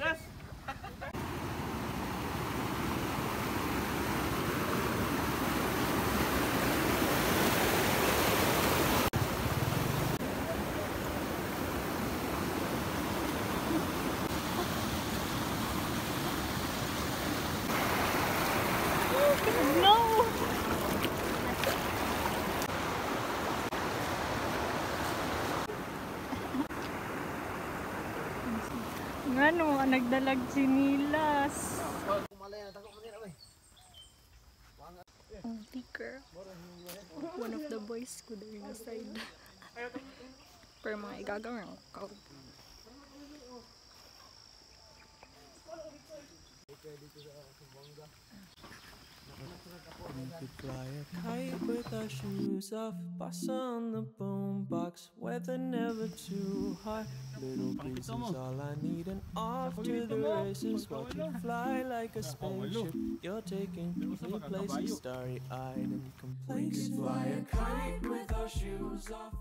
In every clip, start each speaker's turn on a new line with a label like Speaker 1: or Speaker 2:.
Speaker 1: Ay,
Speaker 2: Ngano, nagdalag sinilas. Holy girl. One of the boys ko there na side. Pero mga igagawin ko.
Speaker 3: Fly a kite with our shoes off, bossa on the boombox. Weather never too hot, little breeze is all I need. And off to the races, watch it fly like a spaceship. You're taking me places starry-eyed and complacent. Fly a kite with our shoes off.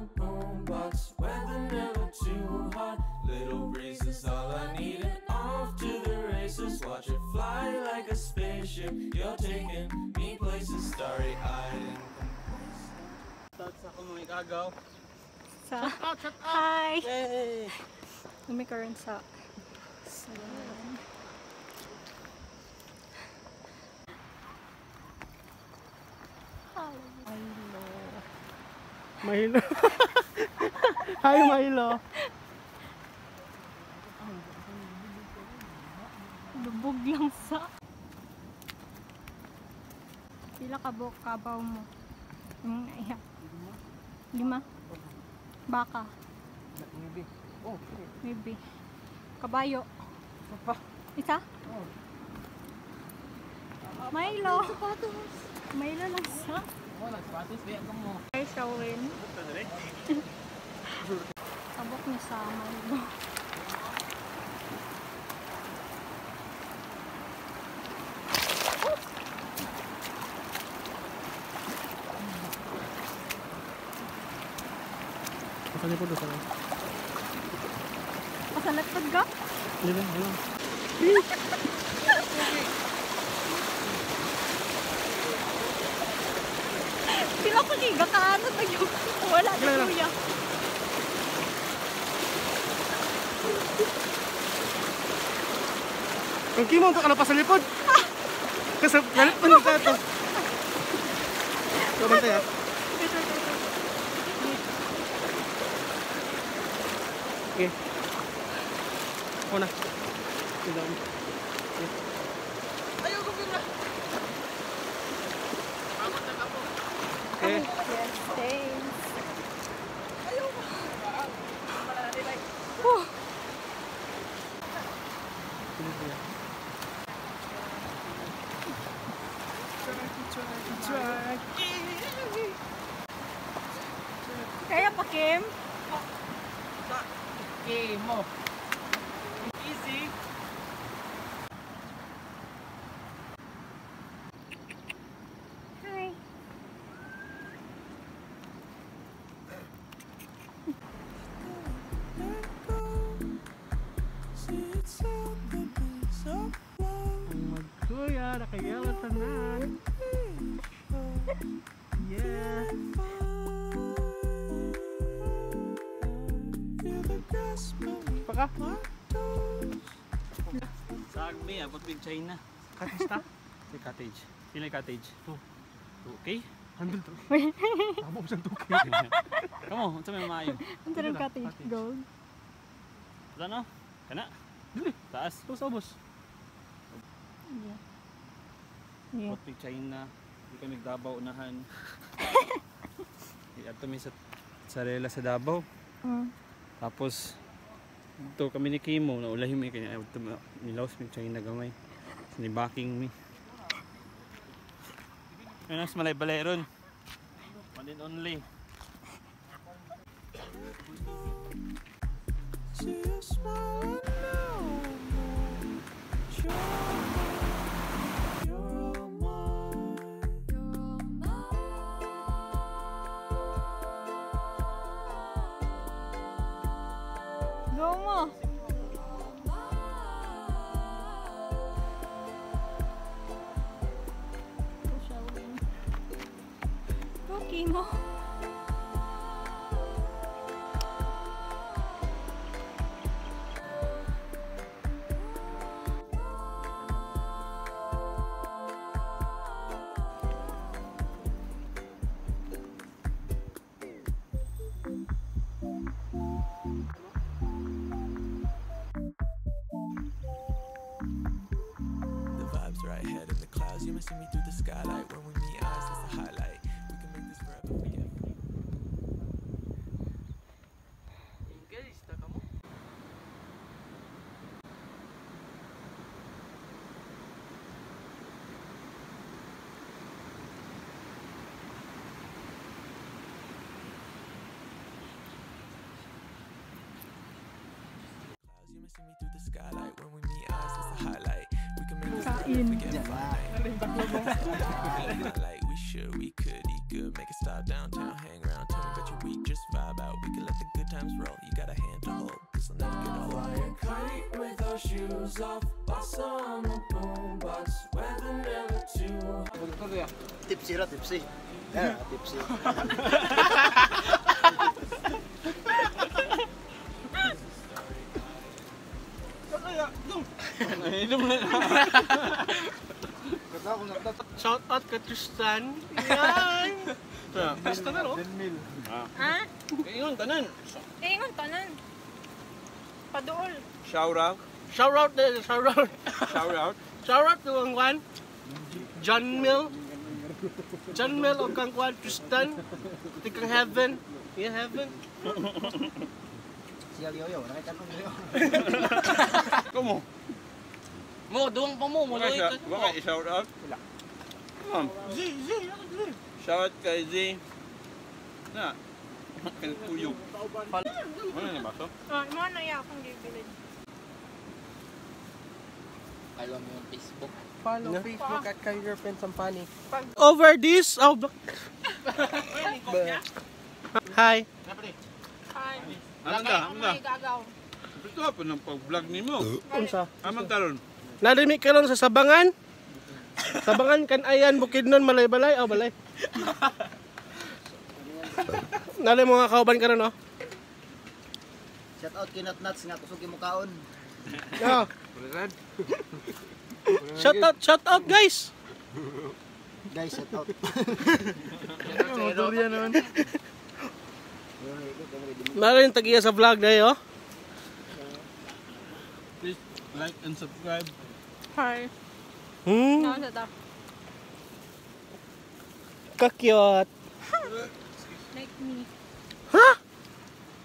Speaker 3: Bossa- boombox. Weather never too hot. Little breeze is all I need. And off to the races. Watch it fly like a spaceship. You're taking me places starry eyed and
Speaker 1: Shout sa ako mga igagaw.
Speaker 2: Sa... Hi! Lumikaroon sa... sa...
Speaker 1: Milo. Hi, Milo.
Speaker 2: Lubog lang sa... Pila ka buok kabaw mo? Yung iya. Lima? Baka?
Speaker 1: Maybe. Oh.
Speaker 2: Maybe. Kabayo?
Speaker 1: Pa.
Speaker 2: Isa? Milo! Milo lang sa... Ay, showin.
Speaker 1: Ito na rin.
Speaker 2: Kabok niya sa Milo.
Speaker 1: Saan po doon? Saan?
Speaker 2: Pasalagtad ka?
Speaker 1: Hindi ba?
Speaker 2: Sila ko liga ka ano tayo? Wala na kuya.
Speaker 1: Ang kimo ka na pa sa likod. Kasi galit pa nito ito. Ito,
Speaker 2: ito.
Speaker 1: Okay. Una. Ito.
Speaker 2: Thanks.
Speaker 1: Nakayawan tanan. Yeah. Paka.
Speaker 4: Sagbi, abot big China.
Speaker 1: Cottage ta?
Speaker 4: Sa cottage. Pila yung cottage?
Speaker 1: Two.
Speaker 4: Okay?
Speaker 1: Handle to. Tama mo siyang tukay.
Speaker 4: Kamo, unsa may maayo?
Speaker 1: Na,
Speaker 2: cottage gold.
Speaker 4: Ano? Kana?
Speaker 1: Dili.
Speaker 4: Taas.
Speaker 1: Sa ubos.
Speaker 2: Yeah. Yeah.
Speaker 4: Big China. Di kami Davao unahan. Ato mi sa sarela sa Davao.
Speaker 2: Mm.
Speaker 4: Tapos ito kami ni Kimo na ulahin mi kanya ito nilaos mi China gamay. Sinibaking mi. Ano mas malay balay ron. One and only.
Speaker 3: see your smile, and now I right ahead in the clouds. You may see me through the skylight. When we meet eyes, that's the highlight. We can make this forever forget. You see me through the skylight. When we meet eyes, that's the highlight. We can make this forever forget Friday. like we should, we could eat good, make a stop downtown, hang around, tell me about your week, just vibe out. We can let the good times roll. You got a hand to hold, this'll never get old. Fly a kite with our shoes off, bossa on the boombox, weather never too
Speaker 5: Tipsy ra, tipsy. Yeah, tipsy.
Speaker 4: Nahinom na
Speaker 1: Shout out kay Tristan. Yan. Tristan na no?
Speaker 2: Ha?
Speaker 4: Ingon, tanan.
Speaker 2: Ingon tanan. Paduol.
Speaker 4: Shout out.
Speaker 1: Shout out din, shout out.
Speaker 4: Shout out.
Speaker 1: Shout out to ang kwan. John Mill. John Mill o kang kwan, Tristan. Tikang heaven. Yeah, heaven.
Speaker 5: Siya yoyo, nakita ko yoyo.
Speaker 4: Kumo.
Speaker 1: Mo, duwang pa mo.
Speaker 4: Wala siya. Wala i-shout out. Come on.
Speaker 1: Z, Z.
Speaker 4: Shout out kay Z. Na. Kay Puyog. Ano na ba to?
Speaker 2: Ah, mo na ya akong gibilid.
Speaker 6: Follow Facebook at Kay Girlfriend Sampani.
Speaker 1: Over this, oh, bak- Hi.
Speaker 2: Hi.
Speaker 4: Ano ka? Ano ka? Ito pa ng pag-vlog ni mo.
Speaker 1: Unsa?
Speaker 4: Amang taron.
Speaker 1: Nalimik ka lang sa Sabangan? Sabangan kan ayan Bukidnon malay-balay oh balay. Nalay mga kauban ka na no?
Speaker 5: Shout out kay Nuts nga kusog mo kaon.
Speaker 1: Yeah. shout out, shout out guys.
Speaker 5: Guys, shout out.
Speaker 1: Nalay yung tagiya sa vlog na oh.
Speaker 4: Please like and subscribe.
Speaker 2: Hi.
Speaker 1: Hmm,
Speaker 2: Ano sa top?
Speaker 1: kakyot.
Speaker 2: Like me.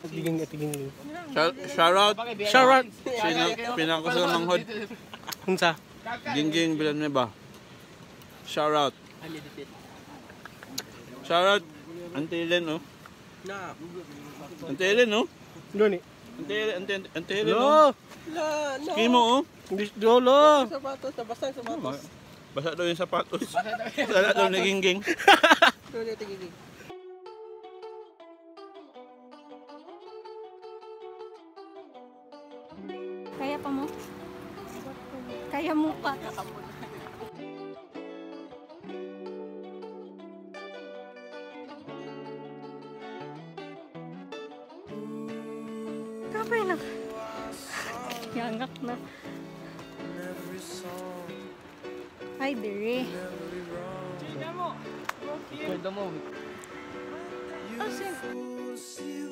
Speaker 1: Tiging, tiging.
Speaker 4: Shout, shout out.
Speaker 1: Shout out.
Speaker 4: Sino pinako sa manghod?
Speaker 1: Unsa?
Speaker 4: Gingging Villanueva. Shout out. Shout out. Auntie Helen, oh. Auntie Helen, oh.
Speaker 1: Doni.
Speaker 4: Auntie Helen, Auntie, Auntie Helen, oh.
Speaker 1: Lo.
Speaker 6: La, no.
Speaker 4: Kimo, oh.
Speaker 1: Dolo.
Speaker 6: Sapatos, nabasa yung sapatos.
Speaker 4: Basa daw yung sapatos. Basa daw na gingging.
Speaker 6: Ito ulit, tigigig.
Speaker 2: Kaya pa mo? Kaya mo pa. Kapay Yangak na. Ay, dere.
Speaker 3: every wrong.
Speaker 6: Pwede mo.
Speaker 2: Oh, sin.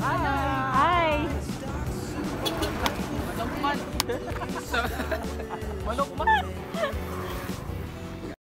Speaker 3: Hi!